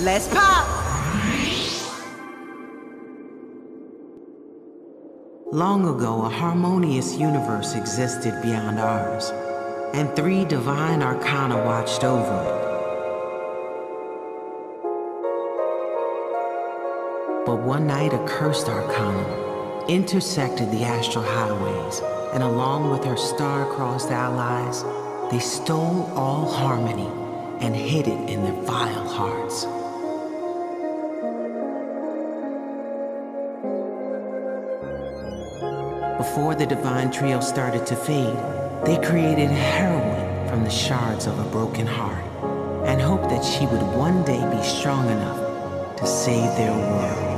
Let's pop! Long ago, a harmonious universe existed beyond ours, and three divine arcana watched over it. But one night, a cursed arcana intersected the astral highways, and along with her star-crossed allies, they stole all harmony and hid it in their vile hearts. Before the divine trio started to fade, they created a heroine from the shards of a broken heart and hoped that she would one day be strong enough to save their world.